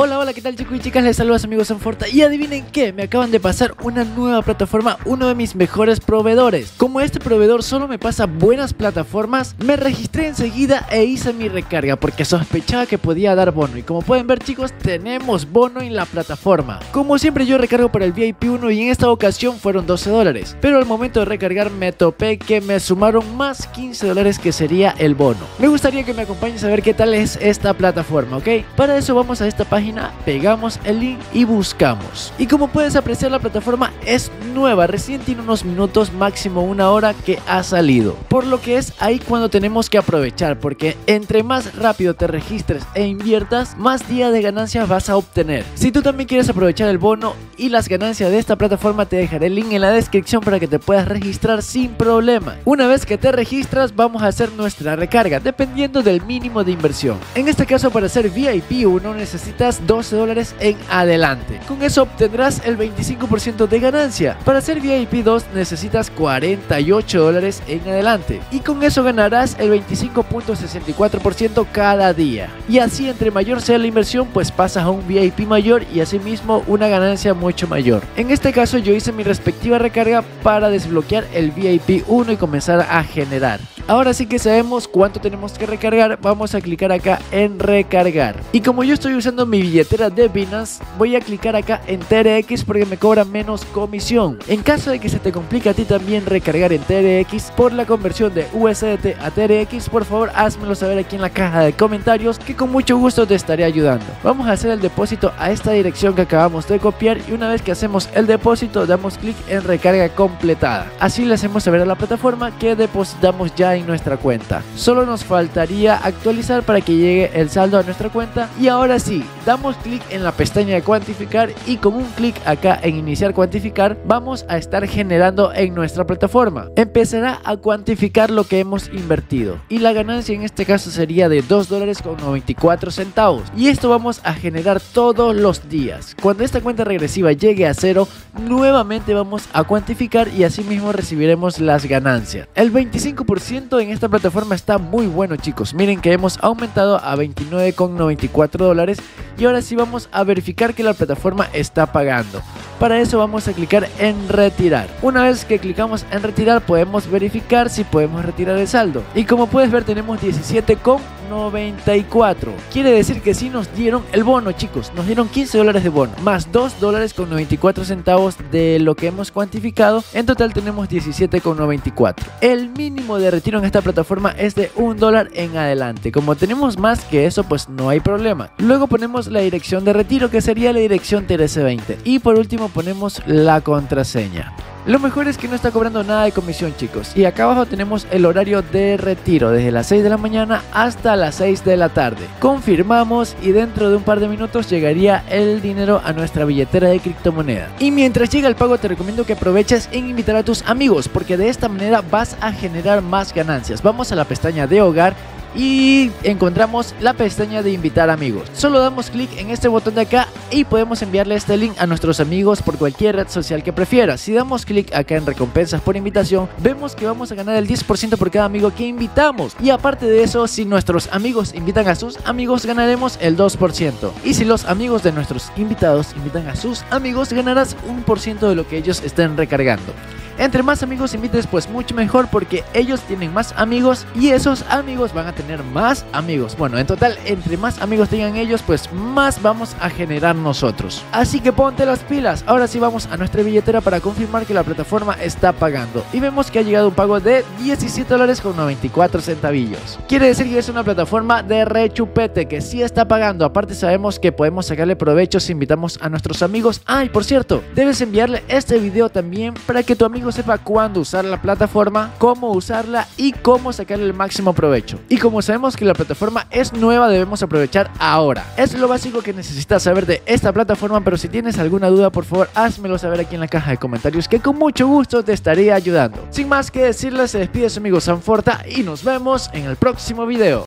Hola, hola, ¿qué tal chicos y chicas? Les saludos amigos Sanforta y adivinen qué, me acaban de pasar una nueva plataforma, uno de mis mejores proveedores. Como este proveedor solo me pasa buenas plataformas, me registré enseguida e hice mi recarga porque sospechaba que podía dar bono. Y como pueden ver chicos, tenemos bono en la plataforma. Como siempre yo recargo para el VIP 1 y en esta ocasión fueron 12 dólares. Pero al momento de recargar me topé que me sumaron más 15 dólares que sería el bono. Me gustaría que me acompañes a ver qué tal es esta plataforma, ¿ok? Para eso vamos a esta página pegamos el link y buscamos. Y como puedes apreciar la plataforma es nueva, recién tiene unos minutos, máximo una hora que ha salido. Por lo que es ahí cuando tenemos que aprovechar, porque entre más rápido te registres e inviertas, más días de ganancias vas a obtener. Si tú también quieres aprovechar el bono y las ganancias de esta plataforma, te dejaré el link en la descripción para que te puedas registrar sin problema. Una vez que te registras, vamos a hacer nuestra recarga, dependiendo del mínimo de inversión. En este caso, para ser VIP 1 necesitas 12 dólares en adelante. Con eso obtendrás el 25% de ganancia. Para ser VIP 2 necesitas 48 dólares en adelante. Y con eso ganarás el 25.64% cada día. Y así entre mayor sea la inversión pues pasas a un VIP mayor y asimismo una ganancia mucho mayor. En este caso yo hice mi respectiva recarga para desbloquear el VIP 1 y comenzar a generar. Ahora sí que sabemos cuánto tenemos que recargar, vamos a clicar acá en recargar. Y como yo estoy usando mi billetera de Binance, voy a clicar acá en TRX porque me cobra menos comisión. En caso de que se te complique a ti también recargar en TRX por la conversión de USDT a TRX, por favor házmelo saber aquí en la caja de comentarios que con mucho gusto te estaré ayudando. Vamos a hacer el depósito a esta dirección que acabamos de copiar y una vez que hacemos el depósito damos clic en recarga completada. Así le hacemos saber a la plataforma que depositamos ya nuestra cuenta. Solo nos faltaría actualizar para que llegue el saldo a nuestra cuenta y ahora sí, damos clic en la pestaña de cuantificar y con un clic acá en iniciar cuantificar vamos a estar generando en nuestra plataforma. Empezará a cuantificar lo que hemos invertido y la ganancia en este caso sería de 2 dólares con 94 centavos y esto vamos a generar todos los días. Cuando esta cuenta regresiva llegue a cero, nuevamente vamos a cuantificar y así mismo recibiremos las ganancias. El 25% en esta plataforma está muy bueno chicos. Miren que hemos aumentado a 29,94 dólares y ahora sí vamos a verificar que la plataforma está pagando. Para eso vamos a clicar en retirar. Una vez que clicamos en retirar podemos verificar si podemos retirar el saldo. Y como puedes ver tenemos 17,94. Quiere decir que sí nos dieron el bono chicos. Nos dieron 15 dólares de bono. Más 2 dólares con 94 centavos de lo que hemos cuantificado. En total tenemos 17,94. El mínimo de retiro en esta plataforma es de 1 dólar en adelante. Como tenemos más que eso pues no hay problema. Luego ponemos la dirección de retiro que sería la dirección TRC20. Y por último ponemos la contraseña. Lo mejor es que no está cobrando nada de comisión chicos. Y acá abajo tenemos el horario de retiro desde las 6 de la mañana hasta las 6 de la tarde. Confirmamos y dentro de un par de minutos llegaría el dinero a nuestra billetera de criptomoneda. Y mientras llega el pago te recomiendo que aproveches en invitar a tus amigos porque de esta manera vas a generar más ganancias. Vamos a la pestaña de hogar y encontramos la pestaña de invitar amigos. Solo damos clic en este botón de acá y podemos enviarle este link a nuestros amigos por cualquier red social que prefieras. Si damos clic acá en recompensas por invitación, vemos que vamos a ganar el 10% por cada amigo que invitamos. Y aparte de eso, si nuestros amigos invitan a sus amigos, ganaremos el 2%. Y si los amigos de nuestros invitados invitan a sus amigos, ganarás un por ciento de lo que ellos estén recargando. Entre más amigos invites, pues mucho mejor porque ellos tienen más amigos y esos amigos van a tener más amigos. Bueno, en total, entre más amigos tengan ellos, pues más vamos a generar nosotros. Así que ponte las pilas. Ahora sí vamos a nuestra billetera para confirmar que la plataforma está pagando. Y vemos que ha llegado un pago de 17 dólares con 94 centavillos. Quiere decir que es una plataforma de rechupete que sí está pagando. Aparte sabemos que podemos sacarle provecho si invitamos a nuestros amigos. Ay, por cierto, debes enviarle este video también para que tu amigo sepa cuándo usar la plataforma, cómo usarla y cómo sacarle el máximo provecho. Y como sabemos que la plataforma es nueva, debemos aprovechar ahora. Es lo básico que necesitas saber de esta plataforma, pero si tienes alguna duda, por favor, házmelo saber aquí en la caja de comentarios que con mucho gusto te estaré ayudando. Sin más que decirles, se despide su amigo Sanforta y nos vemos en el próximo video.